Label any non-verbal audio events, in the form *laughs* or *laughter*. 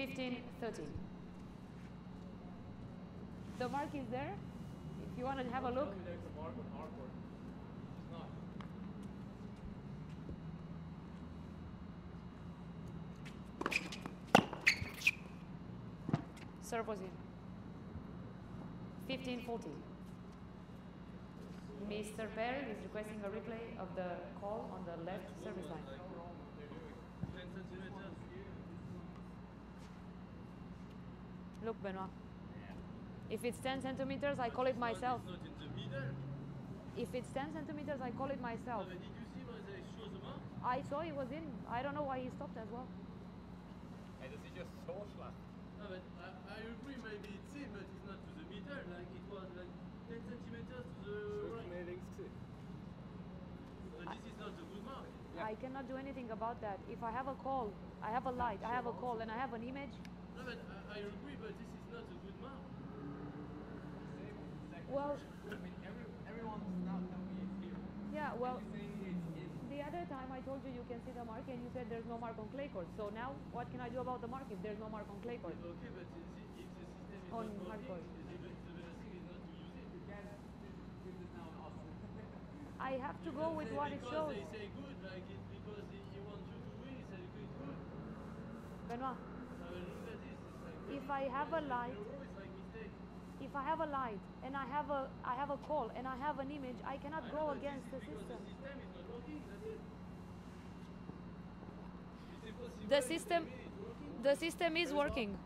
15, 13. The mark is there. If you want to have a look. There's a mark on hard court. It's not. Serve was in. 15, 14. Mr. Paire is requesting a replay of the call on the left service line. 10 centimeters. Look, Benoit. If it's 10 centimeters, I call it myself. It's not in the middle. If it's 10 centimeters, I call it myself. But did you see where they show the mark? I saw he was in. I don't know why he stopped as well. Hey, das ist ja so schlecht. No, but I, I agree, maybe it's him, but it's not to the middle. Like it was like 10 centimeters to the right. mehr links gesehen. This is not a good mark. I cannot do anything about that. If I have a call, I have a light, I have a call, and I have an image, No, but I, I agree, but this is not a good mark. well, I mean, every, everyone's not telling me it's here. yeah, well, Saying it's in. the other time I told you you can see the mark, and you said there's no mark on clay court. So now, what can I do about the mark if there's no mark on clay court? Okay, but if the system is On not hard working, court. the, the the thing is not to use it. *laughs* I have to go with what it because shows. they say good, like it's because he, he wants you to win, he said good, good. Benoit, if I have a light, if I have a light, and I have a, I have a call, and I have an image, I cannot I go against the system. The system. The system, the system is working.